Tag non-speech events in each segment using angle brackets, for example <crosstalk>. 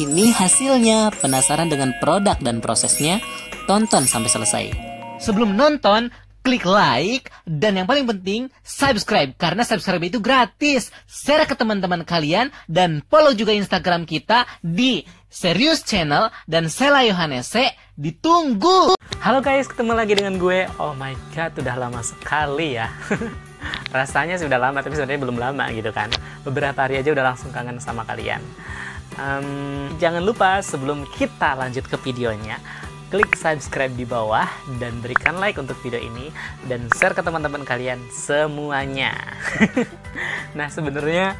Ini hasilnya. Penasaran dengan produk dan prosesnya? Tonton sampai selesai. Sebelum nonton, klik like, dan yang paling penting, subscribe. Karena subscribe itu gratis. Share ke teman-teman kalian, dan follow juga Instagram kita di Serius Channel dan Sela Yohanese. Ditunggu! Halo guys, ketemu lagi dengan gue. Oh my god, udah lama sekali ya. <laughs> Rasanya sudah lama, tapi sebenarnya belum lama gitu kan. Beberapa hari aja udah langsung kangen sama kalian. Um, jangan lupa sebelum kita lanjut ke videonya, klik subscribe di bawah dan berikan like untuk video ini dan share ke teman-teman kalian semuanya. <laughs> nah sebenarnya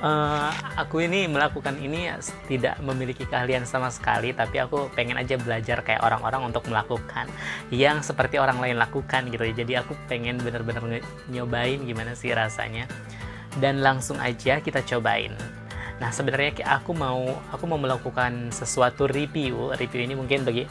uh, aku ini melakukan ini tidak memiliki keahlian sama sekali, tapi aku pengen aja belajar kayak orang-orang untuk melakukan yang seperti orang lain lakukan gitu. Jadi aku pengen bener-bener nyobain gimana sih rasanya dan langsung aja kita cobain. Nah, sebenarnya aku mau aku mau melakukan sesuatu review. Review ini mungkin bagi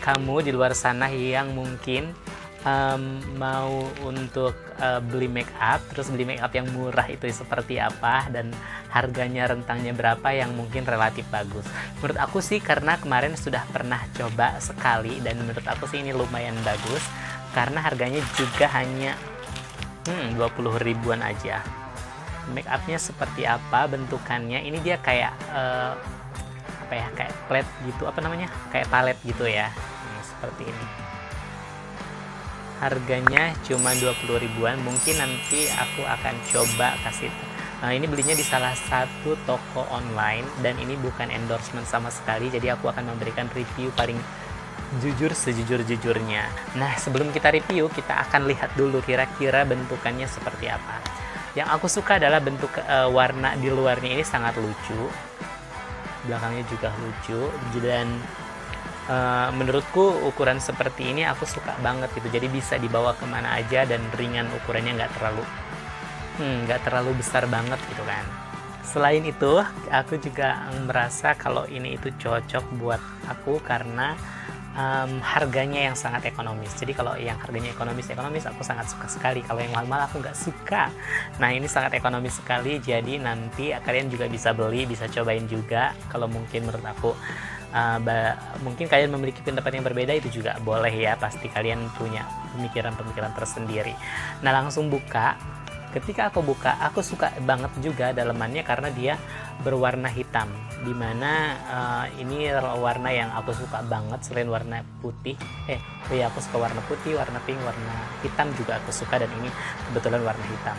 kamu di luar sana yang mungkin um, mau untuk uh, beli make up, terus beli make up yang murah itu seperti apa dan harganya rentangnya berapa yang mungkin relatif bagus. Menurut aku sih karena kemarin sudah pernah coba sekali dan menurut aku sih ini lumayan bagus karena harganya juga hanya hmm, 20 ribuan aja make upnya seperti apa bentukannya. Ini dia kayak uh, apa ya kayak plate gitu apa namanya? Kayak palet gitu ya. Ini, seperti ini. Harganya cuma 20 ribuan. Mungkin nanti aku akan coba kasih nah ini belinya di salah satu toko online dan ini bukan endorsement sama sekali. Jadi aku akan memberikan review paling jujur sejujur-jujurnya. Nah, sebelum kita review, kita akan lihat dulu kira-kira bentukannya seperti apa. Yang aku suka adalah bentuk uh, warna di luarnya ini sangat lucu. Belakangnya juga lucu dan uh, menurutku ukuran seperti ini aku suka banget gitu. Jadi bisa dibawa ke mana aja dan ringan ukurannya nggak terlalu hmm, nggak terlalu besar banget gitu kan. Selain itu, aku juga merasa kalau ini itu cocok buat aku karena um, harganya yang sangat ekonomis. Jadi kalau yang harganya ekonomis ekonomis aku sangat suka sekali. Kalau yang mahal-mahal aku nggak suka. Nah ini sangat ekonomis sekali. Jadi nanti kalian juga bisa beli, bisa cobain juga. Kalau mungkin menurut aku uh, mungkin kalian memiliki pendapat yang berbeda itu juga boleh ya. Pasti kalian punya pemikiran-pemikiran tersendiri. Nah langsung buka ketika aku buka aku suka banget juga dalemannya karena dia berwarna hitam. Di mana uh, ini warna yang aku suka banget selain warna putih. Eh ya aku suka warna putih warna pink warna hitam juga aku suka dan ini kebetulan warna hitam.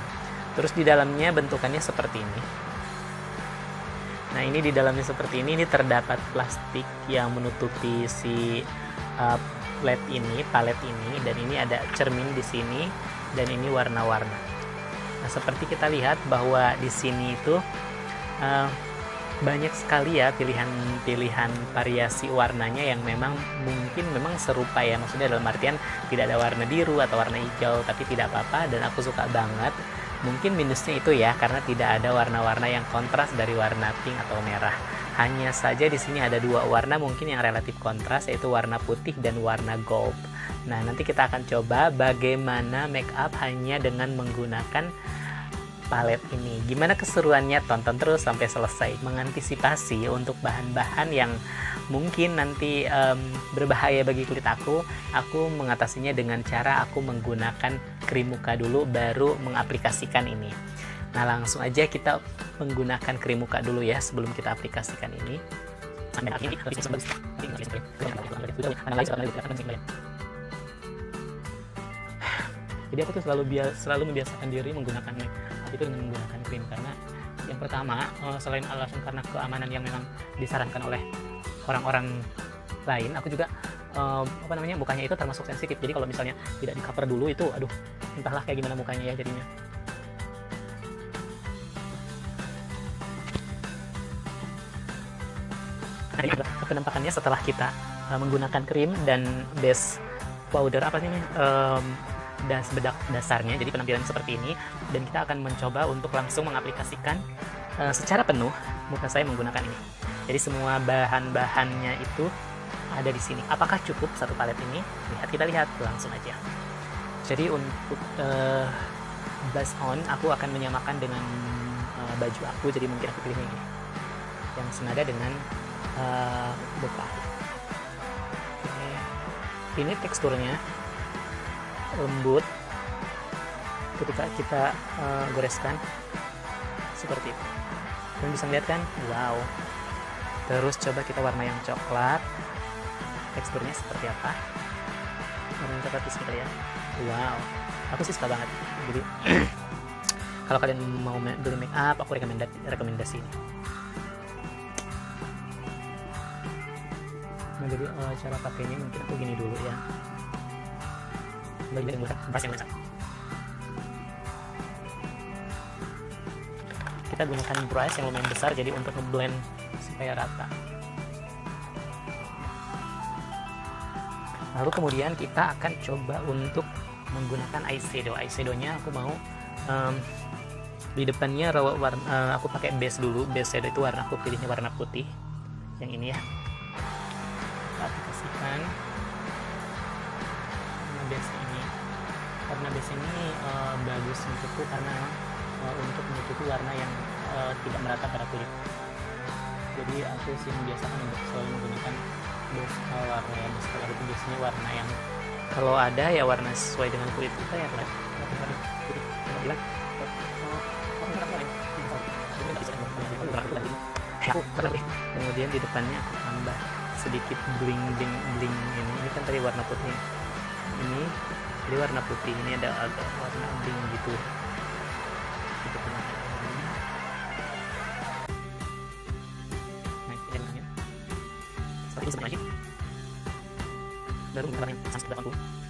Terus di dalamnya bentukannya seperti ini. Nah ini di dalamnya seperti ini ini terdapat plastik yang menutupi si uh, plat ini palet ini. Dan ini ada cermin di sini dan ini warna-warna Nah, seperti kita lihat bahwa di sini itu uh, banyak sekali ya pilihan-pilihan variasi warnanya yang memang mungkin memang serupa ya. Maksudnya dalam artian tidak ada warna biru atau warna hijau tapi tidak apa-apa dan aku suka banget. Mungkin minusnya itu ya karena tidak ada warna-warna yang kontras dari warna pink atau merah hanya saja di sini ada dua warna mungkin yang relatif kontras yaitu warna putih dan warna gold nah nanti kita akan coba bagaimana make up hanya dengan menggunakan palet ini. Gimana keseruannya? Tonton terus sampai selesai. Mengantisipasi untuk bahan-bahan yang mungkin nanti um, berbahaya bagi kulit aku, aku mengatasinya dengan cara aku menggunakan krim muka dulu baru mengaplikasikan ini. Nah, langsung aja kita menggunakan krim muka dulu ya sebelum kita aplikasikan ini. Jadi aku tuh selalu biasa, selalu membiasakan diri menggunakan itu dengan menggunakan krim. Karena yang pertama uh, selain alasan karena keamanan yang memang disarankan oleh orang-orang lain aku juga uh, apa namanya mukanya itu termasuk sensitif. Jadi kalau misalnya tidak di cover dulu itu aduh entahlah kayak gimana mukanya ya jadinya nah ini penampakannya setelah kita uh, menggunakan krim dan base powder apa sih ini? Um, das bedak dasarnya. Jadi penampilan seperti ini. Dan kita akan mencoba untuk langsung mengaplikasikan uh, secara penuh muka saya menggunakan ini. Jadi semua bahan-bahannya itu ada di sini. Apakah cukup satu palet ini? Lihat kita lihat langsung aja. Jadi untuk uh, blush on aku akan menyamakan dengan uh, baju aku. Jadi mungkin aku pilih ini. Yang senada dengan buka Oke. ini teksturnya lembut. Ketika kita uh, goreskan seperti itu. Kalian bisa lihat kan? Wow. Terus coba kita warna yang coklat. Teksturnya seperti apa? Warna coklat di sini kalian. Wow. Aku sih suka banget. Jadi <clears throat> kalau kalian mau beli make up aku rekomendasi rekomendasi ini nah jadi uh, cara pakainya mungkin aku gini dulu ya. Bagi yang pas yang besar kita gunakan brush yang lumayan besar jadi untuk ngeblend supaya rata. Lalu kemudian kita akan coba untuk menggunakan eyeshadow. Nya aku mau um, di depannya warna, uh, aku pakai base dulu. Base shadow itu warna aku pilihnya warna putih. Yang ini ya aplikasikan warna base ini warna base ini uh, bagus untukku karena uh, untuk menutupi warna yang uh, tidak merata pada kulit jadi aku sih membiasakan untuk selalu menggunakan base color ya color itu biasanya warna yang kalau ada ya warna sesuai dengan kulit kita ya warna bilang kemudian di depannya aku tambah sedikit bling bling bling ini. Ini kan tadi warna putih. Ini jadi warna putih. Ini ada agak warna bling gitu. gitu nah, seperti ini sebenarnya. Baru warnanya 180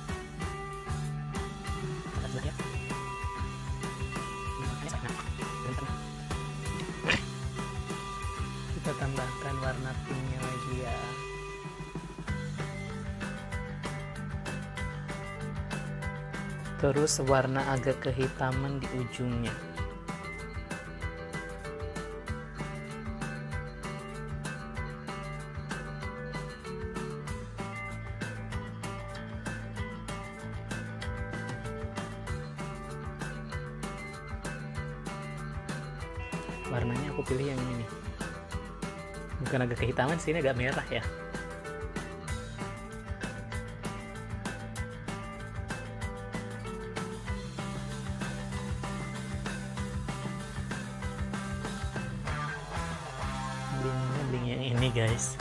terus warna agak kehitaman di ujungnya. Warnanya aku pilih yang ini bukan agak kehitaman sih ini agak merah ya ini guys.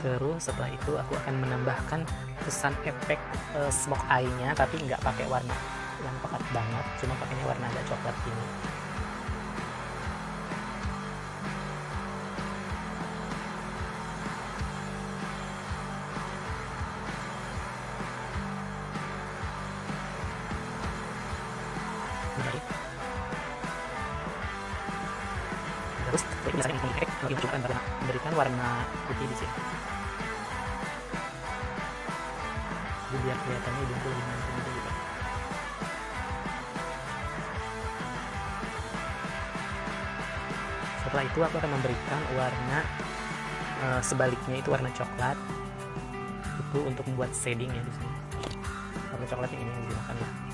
Terus setelah itu aku akan menambahkan kesan efek uh, smoke eye-nya tapi nggak pakai warna yang pekat banget cuma pakainya warna agak coklat ini ini coba memberikan warna putih di sini. Jadi biar kelihatannya lebih mantap gitu gitu. Setelah itu aku akan memberikan warna uh, sebaliknya itu warna coklat. Itu untuk membuat shading ya di sini. Warna coklat yang ini yang digunakan ya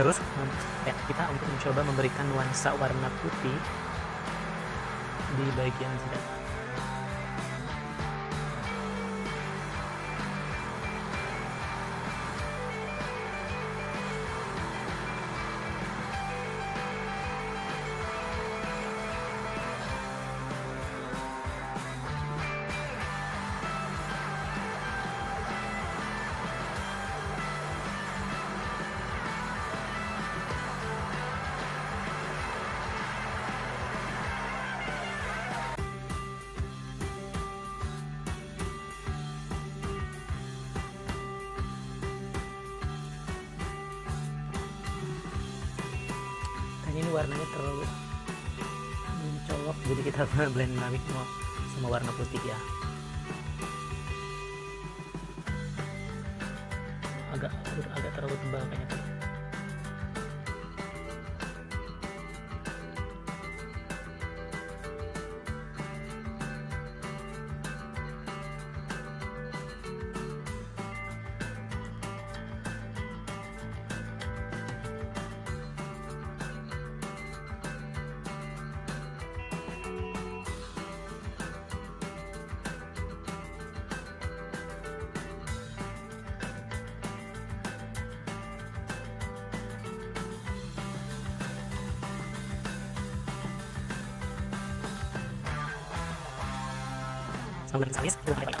terus ya, kita untuk mencoba memberikan nuansa warna putih di bagian jidat warnanya terlalu mencolok jadi kita <laughs> blend lagi sama, sama warna putih ya. Agak agak terlalu tebal kayaknya sama misalnya itu ada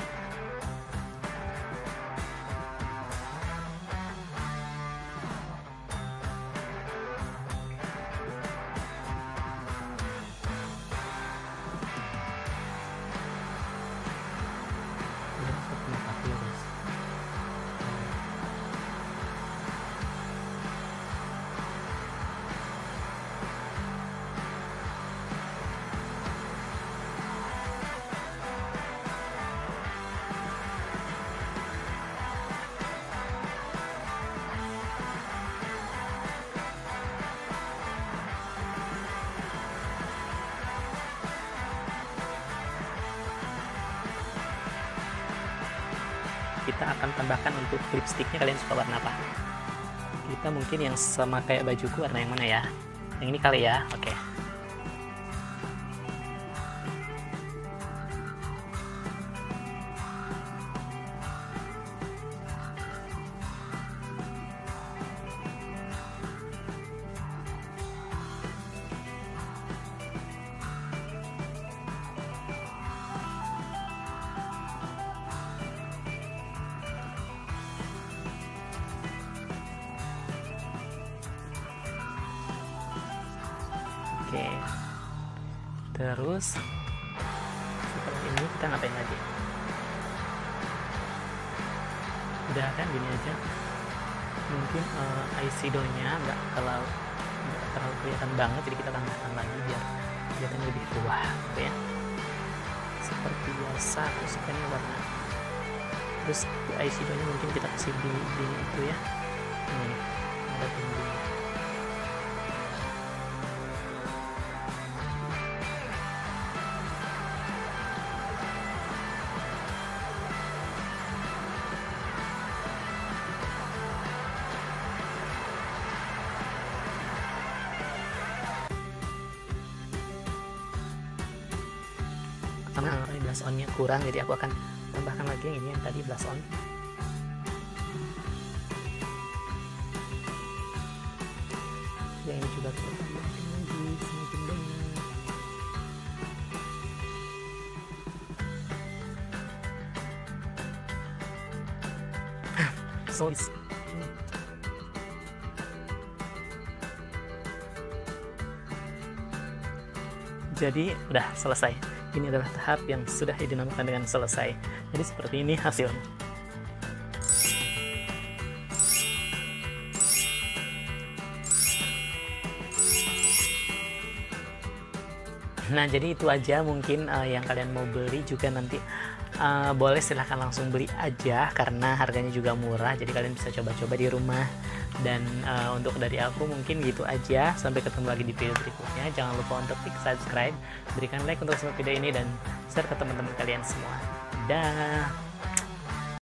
kita akan tambahkan untuk lipsticknya kalian suka warna apa kita mungkin yang sama kayak bajuku warna yang mana ya yang ini kali ya oke okay. Oke. Terus setelah ini kita ngapain lagi? Udah kan gini aja. Mungkin uh, eyeshadow-nya nggak terlalu nggak terlalu kelihatan banget jadi kita tambahkan lagi biar kelihatan lebih tua gitu ya. Seperti biasa aku sukanya warna. Terus eyeshadow-nya mungkin kita kasih di, di itu ya. Ini ada tinggi blush onnya kurang jadi aku akan tambahkan lagi yang ini yang tadi blush on. Yang ini juga kita tambahkan lagi <laughs> semakin banyak so it's jadi udah selesai ini adalah tahap yang sudah dinamakan dengan selesai. Jadi seperti ini hasilnya. Nah jadi itu aja mungkin uh, yang kalian mau beli juga nanti. Uh, boleh silahkan langsung beli aja karena harganya juga murah jadi kalian bisa coba-coba di rumah dan uh, untuk dari aku mungkin gitu aja. Sampai ketemu lagi di video berikutnya. Jangan lupa untuk klik subscribe berikan like untuk semua video ini dan share ke teman-teman kalian semua. Dah